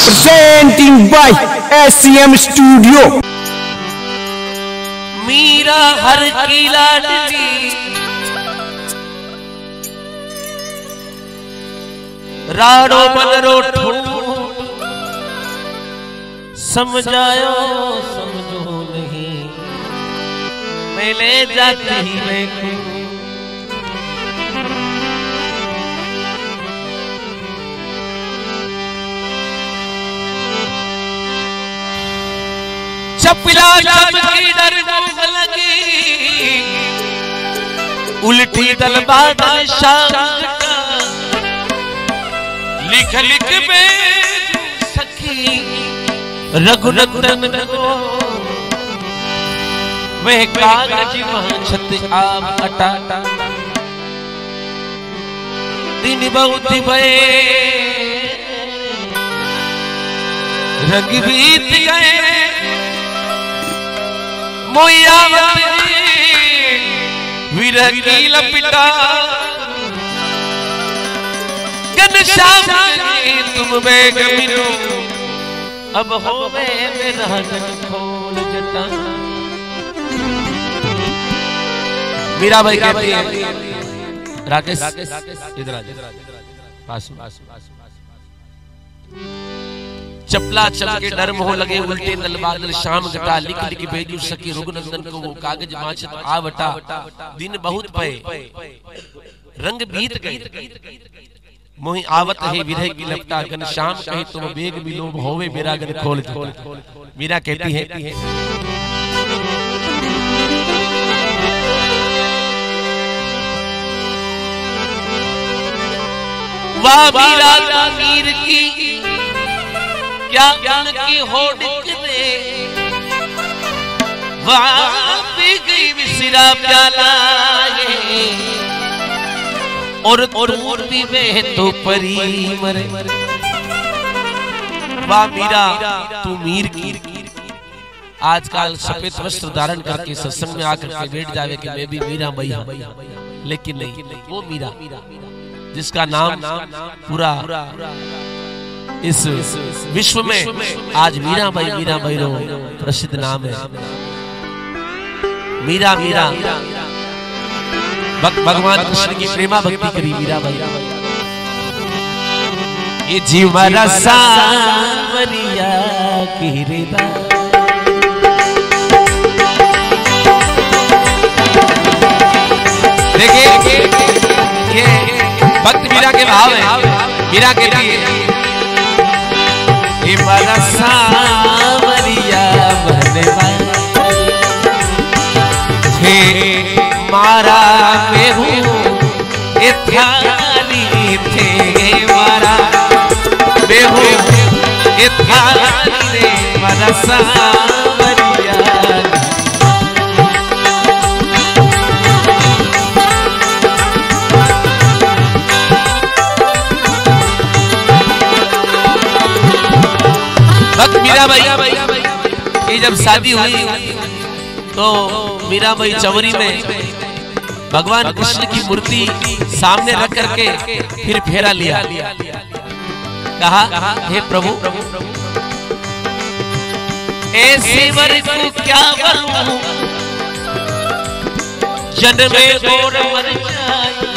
presenting by SCM Studio. Meera हर की लाडली। राड़ो ठूठ। समझायो, समझो नहीं। मैं ले जाती मैं चपला लगी उल्टी दल लिख लिख में सखी। रघुनंदन को वह दिन बहुत भये। रंग बीत गए। मोयावती की लपिटा तुम मिलो अब हो मेरा खोल मीरा भाई कहती है राकेश इधर आ पास पास चपला चल के डर मोह लगे, उल्टे दल बादल शाम घटा लिख लिख भेजू सकी रुगनंदन को, वो कागज़ माचत आवटा। दिन बहुत पए। रंग बीत गए। मोहि आवत है, विरह की लपटा गन, शाम कहे तुम बेग मिलो होवे, मेरा गन खोल मीरा कहती है, वाह मीरा, मीर की क्या उनकी होड़ ने वहाँ पी गई विसरा प्याला ये। और और भी में तो परी मरे वाह मीरा, तू मीर की। आजकल सफ़ेद वस्त्र धारण करके सत्संग में आकर के बैठ जावे कि मैं भी मीरा भाई हूँ। लेकिन नहीं, वो मीरा, जिसका नाम पूरा इस विश्व में आज मीरा भाई मीरा भाई प्रसिद्ध नाम है। मीरा मीरा। भगवान कृष्ण की प्रेमा भक्ति करी मीरा भाई। ये जीव देखिए, ये भक्त मीरा के भाव है। मीरा के लिए सावरिया हे मारा मेहू इथारी थे मारा। मेहू इथारी इथानी रे मारा भक्त मीरा भाई। की जब शादी हुई तो मीरा भाई चवरी में भगवान कृष्ण की मूर्ति सामने रख करके फिर फेरा लिया। कहा, हे प्रभु ऐसे वर को क्या करूँ जन्मे गोर मर जाए।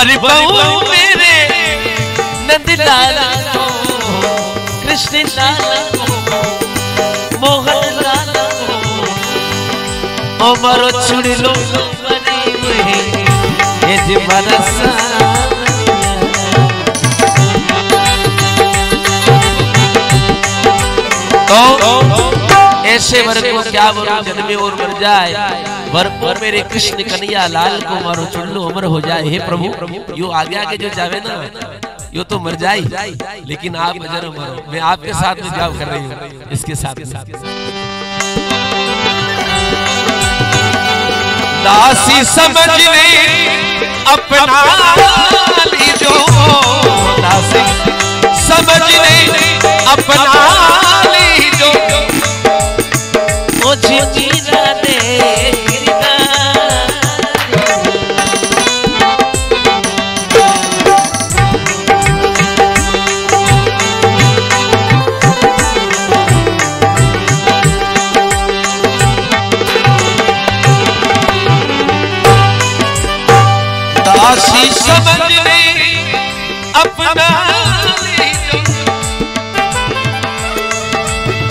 वर बहु मेरे। नंद लाल को कृष्ण लाल को मोहन लाल को मरो छुड़ लो ये जीवन तो ऐसे वर को क्या वरु जन्मे और मर जाए? वरपुर मेरे कृष्ण कन्हैया, लाल को मारो चुल्लू अमर हो जाए। हे प्रभु, यो आगे आगे जो जावे ना, यो तो मर जाए। लेकिन आप अजर मारो। मैं आपके साथ में जाओ कर रही हूँ। इसके साथ में। दासी समझ ले अपना लीजो। दासी समझ ले अपना लीजो। मुझे जी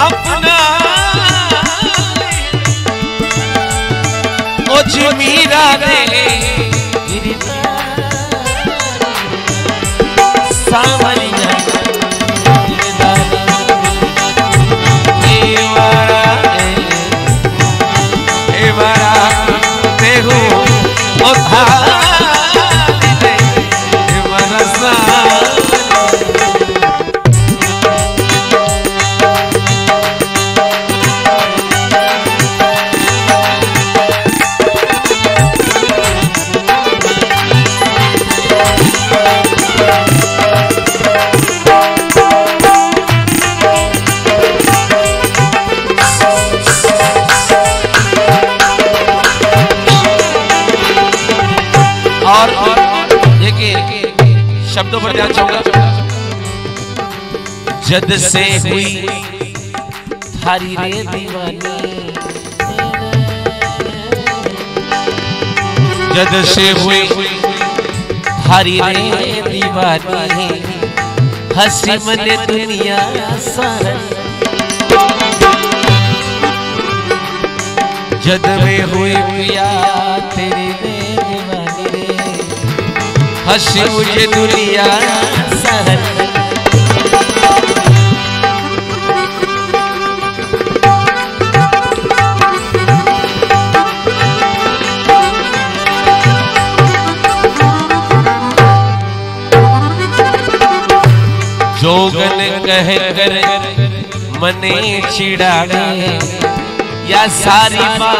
अपना। ओ जी मीरा शब्दों पर ध्यान चाहूँगा जद से हुई थारी रे दीवानी। जद से हुई थारी रे दीवानी। हसी मन दुनिया सहन जद में हुई पिया तेरी हसी मुझे दुनिया सहन जोगन कह कर मने चिड़ावे या सारी मैं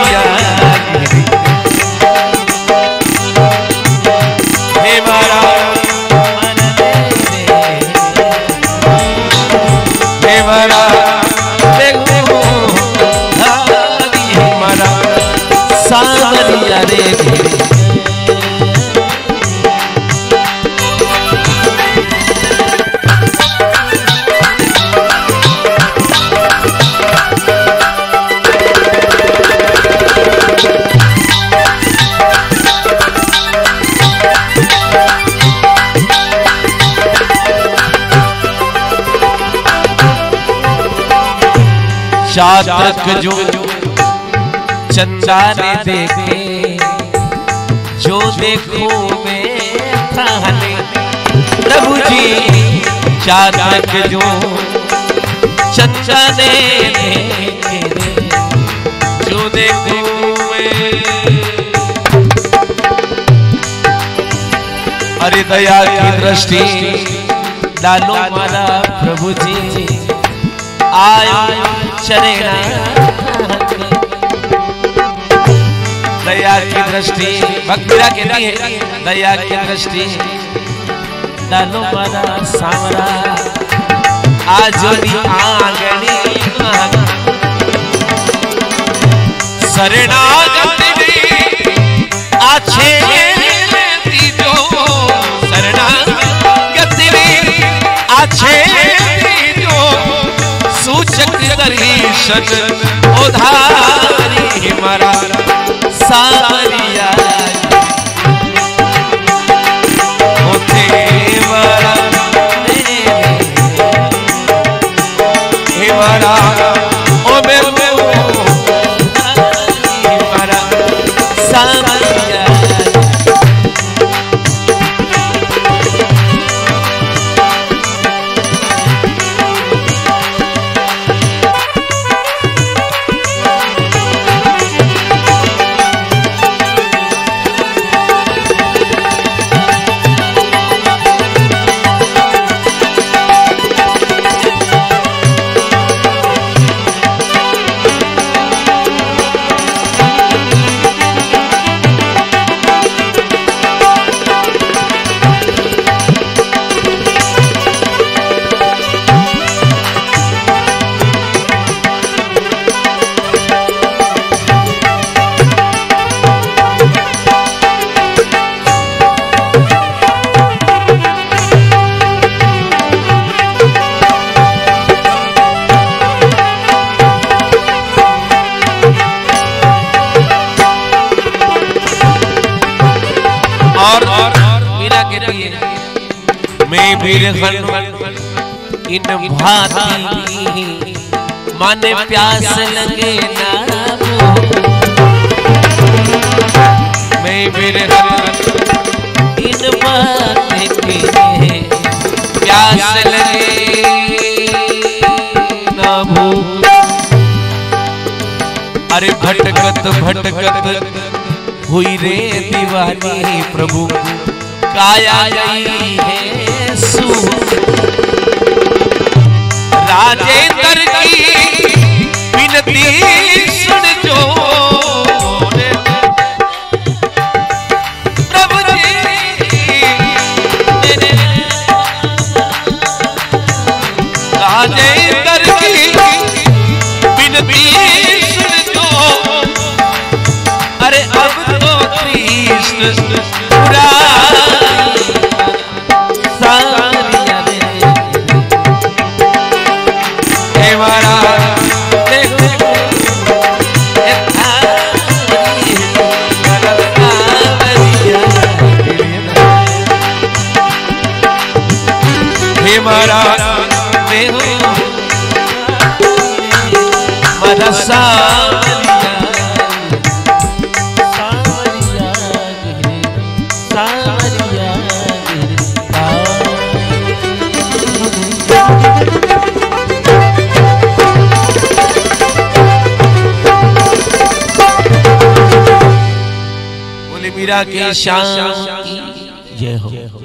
चातक जो चंदा ने देखे, जो देखो मैं प्रभु जी चातक जो चंदा ने जो देखो अरे दया की दृष्टि, डालो मारा प्रभु जी। आयो चरेगा दया की दृष्टि भक्तिरा कहती है दया की दृष्टि। डालो मारा आजोनी आंगनी शरणागत आछे शरणागत आछे सूचक दर्शन उधारी मरा। सारिया बिरहन इन भाती माने प्यास लगे ना मैं बिरहन इन के प्यास लगे ना भूख अरे भटकत भटकत हुई रे दीवानी प्रभु। काया है। राजेंद्र की विनती सुन जो प्रभु जी, राजेंद्र की जो अरे अब तो कृष्ण पूरा मारा। मैं हूँ। मरा के श्याम की। जय हो।